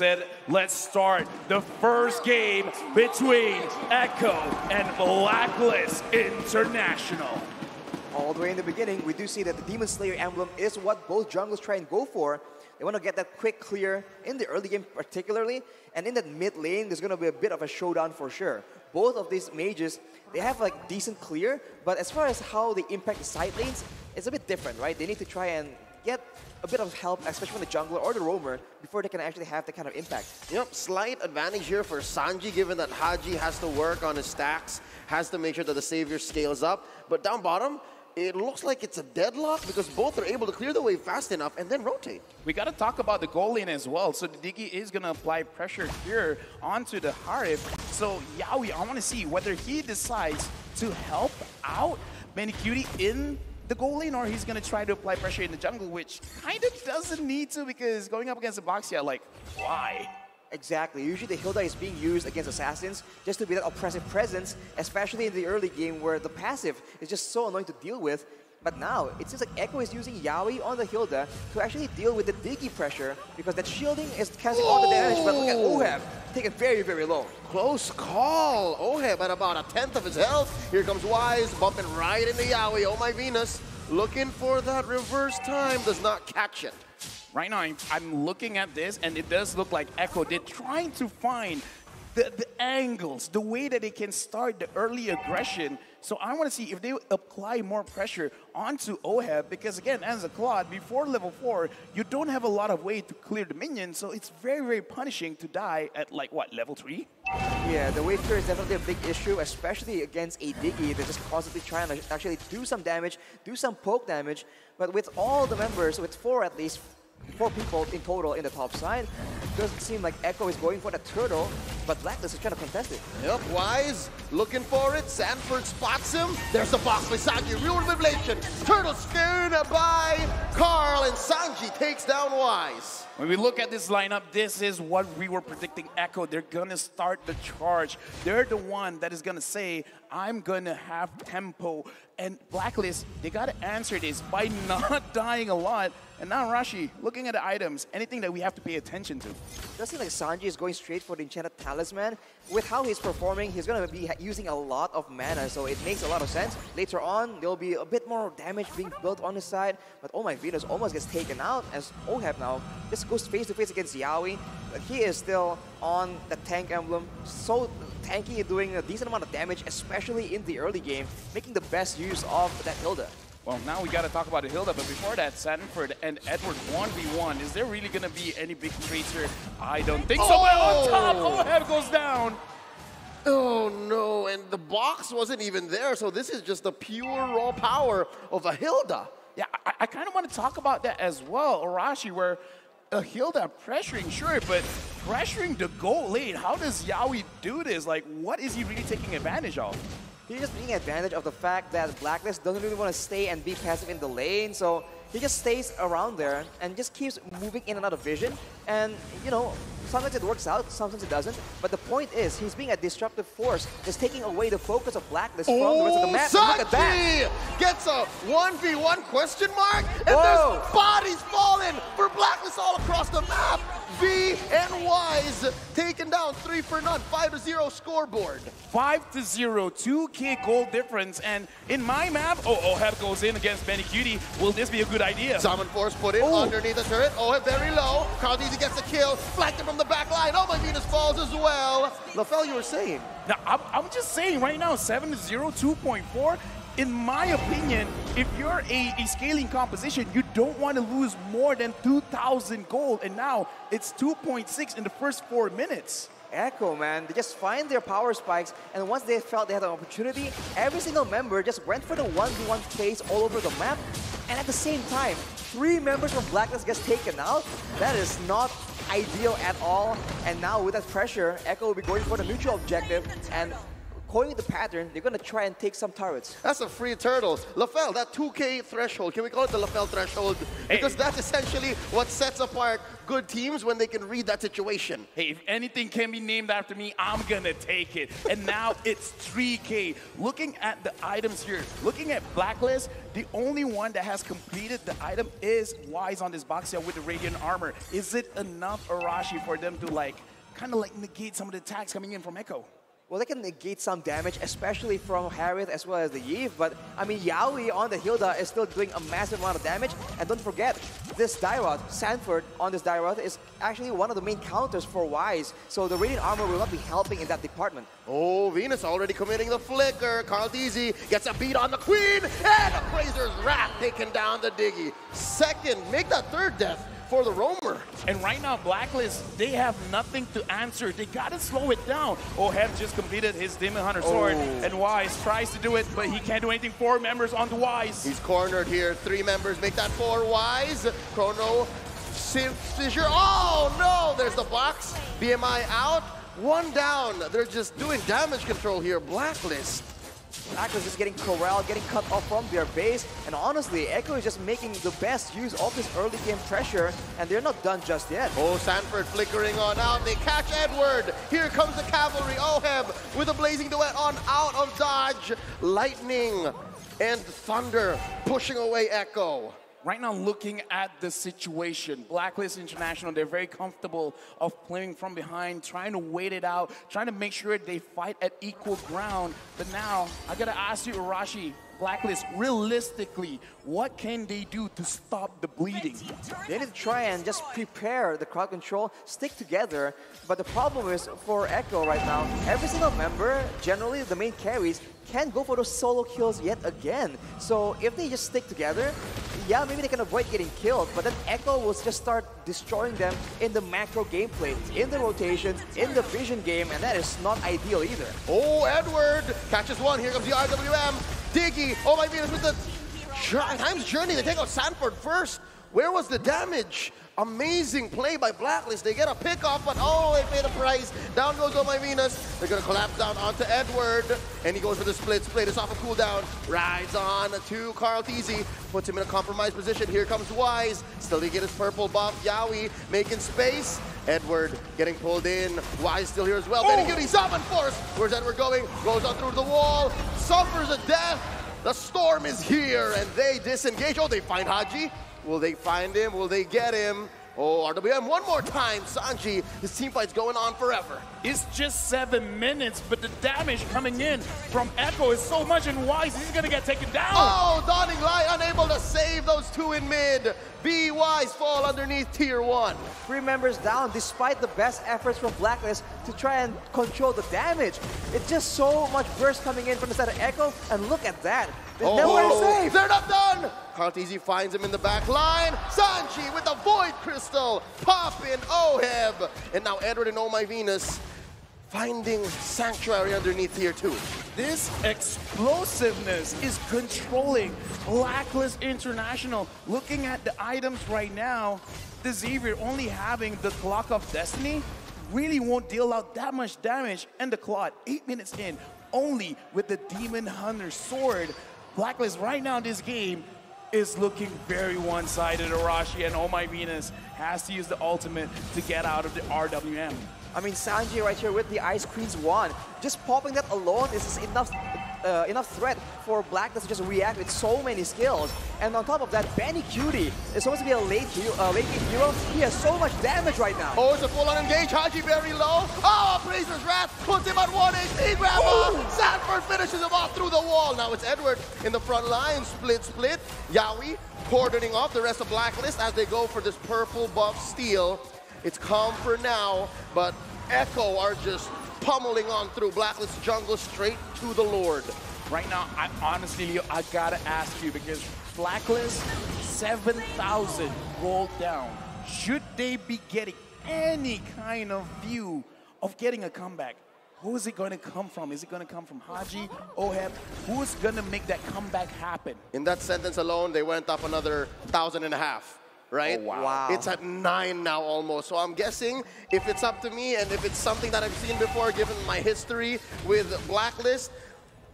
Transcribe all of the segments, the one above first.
said, let's start the first game between Echo and Blacklist International. All the way in the beginning, we do see that the Demon Slayer emblem is what both junglers try and go for. They want to get that quick clear in the early game particularly, and in that mid lane, there's going to be a bit of a showdown for sure. Both of these mages, they have like decent clear, but as far as how they impact the side lanes, it's a bit different, right? They need to try and get a bit of help, especially from the jungler or the roamer, before they can actually have that kind of impact. Yep, slight advantage here for Sanji, given that Hadji has to work on his stacks, has to make sure that the Xavier scales up. But down bottom, it looks like it's a deadlock because both are able to clear the wave fast enough and then rotate. We got to talk about the goal lane as well. So the Diggie is going to apply pressure here onto the Harith. So Yawi, I want to see whether he decides to help out Cutie in the goal lane or he's going to try to apply pressure in the jungle, which kind of doesn't need to because going up against the Baxia, like, why? Exactly. Usually the Hilda is being used against assassins just to be that oppressive presence, especially in the early game where the passive is just so annoying to deal with. But now, it seems like Echo is using Yawi on the Hilda to actually deal with the Diggie pressure because that shielding is casting all the damage, but look at Oheb, taken very, very low. Close call. Oheb at about a tenth of his health. Here comes Wise, bumping right into Yawi. Oh my Venus, looking for that reverse time, does not catch it. Right now, I'm looking at this, and it does look like Echo. They're trying to find the, the angles, the way that they can start the early aggression. So I want to see if they apply more pressure onto Oheb, because again, as a Claude, before level 4, you don't have a lot of way to clear the minions, so it's very, very punishing to die at like, what, level 3? Yeah, the wave clear is definitely a big issue, especially against a Diggie They're just constantly trying to actually do some damage, do some poke damage, but with all the members, with four at least, four people in total in the top side. Doesn't seem like Echo is going for the turtle, but Blacklist is trying to contest it. Yep, Wise looking for it. Sanford spots him. There's the box by Sanji. Real revelation. Turtle scared by Carl, and Sanji takes down Wise. When we look at this lineup, this is what we were predicting Echo. They're going to start the charge. They're the one that is going to say, I'm going to have tempo. And Blacklist, they got to answer this by not dying a lot. And now Rashi, looking at the items, anything that we have to pay attention to. Does seem like Sanji is going straight for the Enchanted Talisman. With how he's performing, he's going to be using a lot of mana, so it makes a lot of sense. Later on, there'll be a bit more damage being built on his side, but oh my Venus almost gets taken out as Oheb now just goes face-to-face -face against Yawi. But he is still on the tank emblem, so tanky, doing a decent amount of damage, especially in the early game, making the best use of that Hilda. Well, now we got to talk about the Hilda, but before that, Sanford and Edward 1v1. Is there really going to be any big trades here? I don't think oh! so, but on oh! top, oh, head goes down. Oh no, and the box wasn't even there, so this is just the pure raw power of a Hilda. Yeah, I, I kind of want to talk about that as well, Arashi, where a Hilda pressuring, sure, but pressuring the goal lane, how does Yawi do this? Like, what is he really taking advantage of? He's just taking advantage of the fact that Blacklist doesn't really want to stay and be passive in the lane, so he just stays around there and just keeps moving in and out of vision. And, you know, sometimes it works out, sometimes it doesn't. But the point is, he's being a disruptive force, just taking away the focus of Blacklist oh, from the rest of the map. Look at that! gets a 1v1 question mark, and Whoa. there's bodies falling for Blacklist all across the map. V and Wise taken down three for none, five to zero scoreboard. Five to zero, 2k gold difference, and in my map, oh, Oheb goes in against Bennyqt. Will this be a good idea? Summon Force put in oh. underneath the turret. Oheb very low. KarlTzy gets the kill, flanked him from the back line. Oh, my Venus falls as well. LaFell, you were saying. Now, I'm, I'm just saying right now, 7 to 0, 2.4 in my opinion, if you're a, a, scaling composition, you don't want to lose more than 2,000 gold. And now it's 2.6 in the first four minutes. Echo, man, they just find their power spikes, and once they felt they had an opportunity, every single member just went for the 1v1 phase all over the map. And at the same time, three members from Blacklist gets taken out. That is not ideal at all. And now with that pressure, Echo will be going for the neutral objective, and according to the pattern, they're going to try and take some turrets. That's a free turtles. LaFell, that 2K threshold, can we call it the LaFell threshold? Because that's essentially what sets apart good teams when they can read that situation. Hey, if anything can be named after me, I'm gonna take it. And now it's 3K. Looking at the items here, looking at Blacklist, the only one that has completed the item is Wise on this box here with the Radiant Armor. Is it enough, Arashi, for them to like, kind of like negate some of the attacks coming in from Echo? Well, they can negate some damage, especially from Harith as well as the Yve. But, I mean, Yawi on the Hilda is still doing a massive amount of damage. And don't forget, this Dyrroth, Sanford on this Dyrroth is actually one of the main counters for Wise. So the Radiant Armor will not be helping in that department. Oh, Venus already committing the flicker. KarlTzy gets a beat on the Queen. And Appraiser's Wrath taking down the Diggie. Second, make that third death for the roamer. And right now, Blacklist, they have nothing to answer. They gotta slow it down. Oheb just completed his Demon Hunter sword, Oh. and Wise tries to do it, but he can't do anything. Four members on the Wise. He's cornered here. Three members make that four wise. Chrono, Sif- Fissure. Oh no! There's the box. BMI out. One down. They're just doing damage control here. Blacklist. Blacklist is getting corralled, getting cut off from their base. And honestly, Echo is just making the best use of this early game pressure. And they're not done just yet. Oh, Sanford flickering on out. They catch Edward. Here comes the cavalry. Oheb with a blazing duet on out of dodge. Lightning and thunder pushing away Echo. Right now, looking at the situation, Blacklist International, they're very comfortable of playing from behind, trying to wait it out, trying to make sure they fight at equal ground. But now, I gotta ask you, Arashi, Blacklist, realistically, what can they do to stop the bleeding? They need to try and just prepare the crowd control, stick together. But the problem is for Echo right now, every single member, generally the main carries, can go for those solo kills yet again. So if they just stick together, yeah, maybe they can avoid getting killed, but then Echo will just start destroying them in the macro gameplay, in the rotations, in the vision game, and that is not ideal either. Oh, Edward catches one. Here comes the RWM. Diggie. Oh my Venus with the Times Journey. They take out Sanford first. Where was the damage? Amazing play by Blacklist. They get a pick off, but oh, they pay the price. Down goes Oh My Venus. They're gonna collapse down onto Edward. And he goes for the split. Split is off a cooldown. Rides on to KarlTzy. Puts him in a compromised position. Here comes Wise. Still he get his purple buff. Yawi making space. Edward getting pulled in. Wise still here as well. Bennyqt summon force. Where's Edward going? Goes on through the wall. Suffers a death. The storm is here and they disengage. Oh, they find Hadji. Will they find him? Will they get him? Oh, RWM one more time. Sanji, This team fight's going on forever. It's just seven minutes, but the damage coming in from Echo is so much, and Wise, he's gonna get taken down. Oh, Dawning Light unable to save those two in mid. Be wise fall underneath tier one. Three members down despite the best efforts from Blacklist to try and control the damage. It's just so much burst coming in from the side of Echo, and look at that. There's oh, nowhere to oh, oh. save. Oh, They're not done. KarlTzy finds him in the back line. Sanji with the Void Crystal. Pop in Oheb. And now Edward and Oh My Venus finding Sanctuary underneath here too. This explosiveness is controlling Blacklist International. Looking at the items right now, the Xavier only having the Clock of Destiny really won't deal out that much damage. And the Claude, eight minutes in, only with the Demon Hunter sword. Blacklist right now in this game is looking very one-sided. Arashi and Oh My Venus has to use the ultimate to get out of the RWM. I mean, Sanji right here with the Ice Queen's wand. Just popping that alone is enough uh, enough threat for Blacklist to just react with so many skills. And on top of that, Bennyqt is supposed to be a late, hero, uh, late game hero. He has so much damage right now. Oh, it's a full-on engage. Hadji very low. Oh, Appraiser's Wrath puts him at 1 HP. Grandma. Sanford finishes him off through the wall. Now it's Edward in the front line. Split, split. Yawi cordoning off the rest of Blacklist as they go for this purple buff steal. It's calm for now, but Echo are just pummeling on through Blacklist jungle straight to the Lord. Right now, I honestly, Leo, I gotta ask you because Blacklist 7,000 rolled down. Should they be getting any kind of view of getting a comeback? Who is it going to come from? Is it going to come from Hadji, Oheb? Who is going to make that comeback happen? In that sentence alone, they went up another thousand and a half. Right? Oh, wow. Wow. It's at nine now almost. So I'm guessing if it's up to me and if it's something that I've seen before, given my history with Blacklist,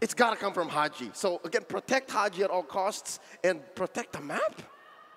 it's got to come from Hadji. So again, protect Hadji at all costs and protect the map.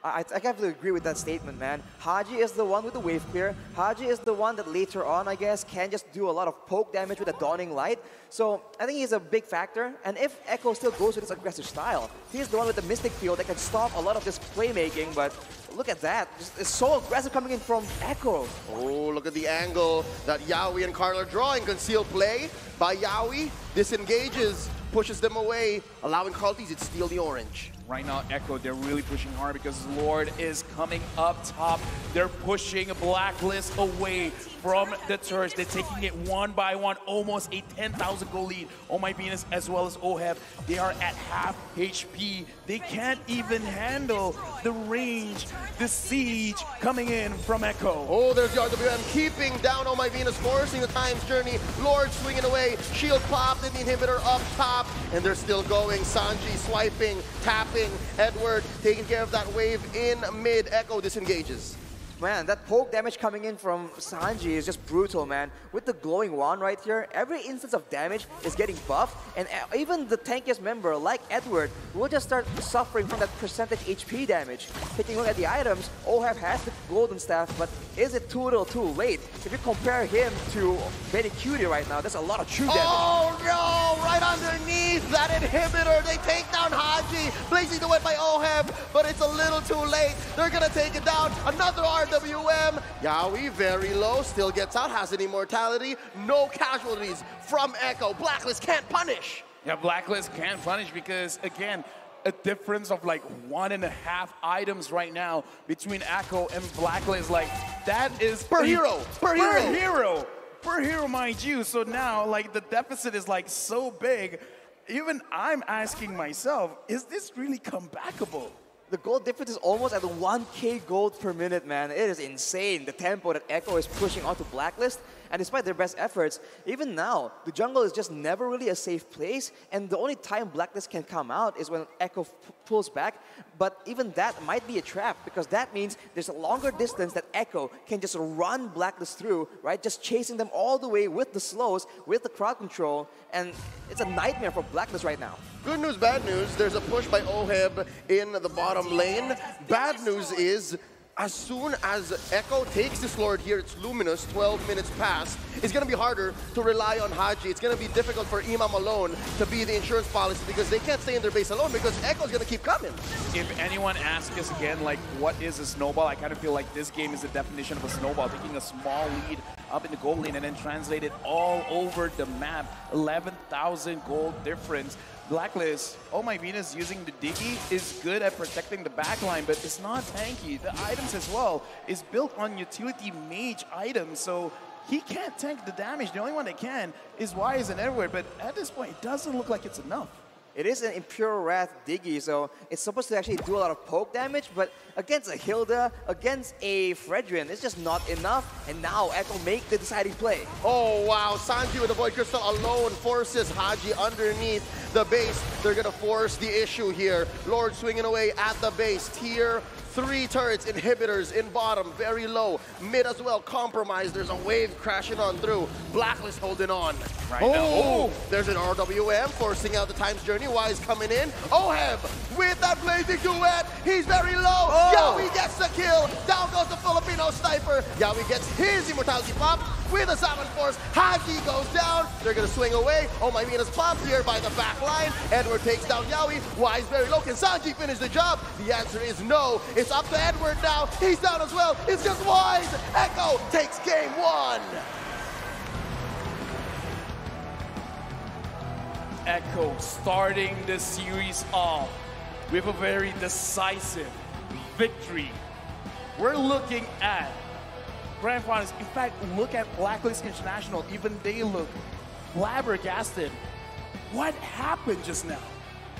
I, I have agree with that statement, man. Hadji is the one with the wave clear. Hadji is the one that later on, I guess, can just do a lot of poke damage with a Dawning Light. So I think he's a big factor. And if Echo still goes with his aggressive style, he's the one with the Mystic Field that can stop a lot of this playmaking. But look at that. Just, it's so aggressive coming in from Echo. Oh, look at the angle that Yawi and Carl are drawing. Concealed play by Yawi. Disengages, pushes them away, allowing Carl to steal the orange. Right now, Echo, they're really pushing hard because Lord is coming up top. They're pushing Blacklist away from the turrets. They're taking it one by one, almost a 10,000 goal lead. Oh my Venus as well as Oheb, they are at half HP. They can't even handle the range, the siege coming in from Echo. Oh, there's the RWM keeping down Oh My Venus, forcing the time's journey. Lord swinging away, shield popped, and the inhibitor up top, and they're still going. Sanji swiping, tapping, Edward taking care of that wave in mid. Echo disengages. Man, that poke damage coming in from Sanji is just brutal, man. With the glowing wand right here, every instance of damage is getting buffed, and e- even the tankiest member, like Edward, will just start suffering from that percentage HP damage. Taking a look at the items, Oheb has the golden staff, but is it too little too late? If you compare him to Bennyqt right now, there's a lot of true damage. Oh no! Right underneath that inhibitor, they take down Hadji, blazing the way by Oheb, but it's a little too late. They're gonna take it down. Another RWM. Yawi very low, still gets out, has an immortality. No casualties from Echo. Blacklist can't punish. Yeah, Blacklist can't punish because, again, a difference of like one and a half items right now between Echo and Blacklist. Like, that is... Per hero, per hero. Per hero. Hero, mind you. So now, like, the deficit is like so big. Even I'm asking myself, is this really comebackable? The gold difference is almost at 1k gold per minute, man. It is insane, the tempo that Echo is pushing onto Blacklist. And despite their best efforts, even now, the jungle is just never really a safe place. And the only time Blacklist can come out is when Echo pulls back. But even that might be a trap because that means there's a longer distance that Echo can just run Blacklist through, right? Just chasing them all the way with the slows, with the crowd control. And it's a nightmare for Blacklist right now. Good news, bad news. There's a push by Oheb in the bottom lane. Bad news is, as soon as Echo takes this Lord here, it's Luminous, 12 minutes past, it's going to be harder to rely on Hadji. It's going to be difficult for Imam alone to be the insurance policy because they can't stay in their base alone because Echo's going to keep coming. If anyone asks us again, like, what is a snowball? I kind of feel like this game is the definition of a snowball, taking a small lead up in the goal lane and then translate it all over the map. 11,000 gold difference. Blacklist, oh my Venus using the Diggie is good at protecting the backline, but it's not tanky. The items as well is built on utility mage items, so he can't tank the damage. The only one that can is Wise and Edward, but at this point, it doesn't look like it's enough. It is an Imperial Wrath Diggie, so it's supposed to actually do a lot of poke damage, but against a Hilda, against a Fredrin, it's just not enough, and now Echo make the deciding play. Oh, wow. Sanji with the Void Crystal alone forces Hadji underneath the base. They're going to force the issue here. Lord swinging away at the base. Tier three turrets, inhibitors in bottom, very low. Mid as well, compromised. There's a wave crashing on through. Blacklist holding on. Right oh, now. Oh. there's an RWM forcing out the time's journey. Wise coming in. Oheb with that blazing duet. He's very low. Oh. Yawi gets the kill. Down goes the Filipino sniper. Yawi gets his immortality pop with a Salmon Force. Hadji goes down. They're going to swing away. Oh my Venus popped here by the back line. Edward takes down Yawi. Wise very low. Can Sanji finish the job? The answer is no. It's up to Edward now. He's down as well. It's just Wise. Echo takes game one. Echo starting the series off with a very decisive victory. We're looking at Grand Finals. In fact, look at Blacklist International. Even they look flabbergasted. What happened just now?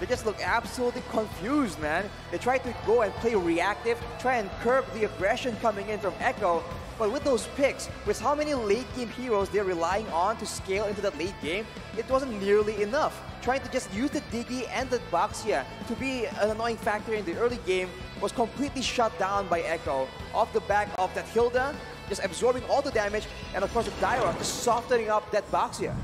they just look absolutely confused, man. They try to go and play reactive, try and curb the aggression coming in from Echo. But with those picks, with how many late game heroes they're relying on to scale into that late game, it wasn't nearly enough. Trying to just use the Diggie and the Baxia to be an annoying factor in the early game was completely shut down by Echo off the back of that Hilda just absorbing all the damage, and of course the Dyrroth just softening up that Baxia.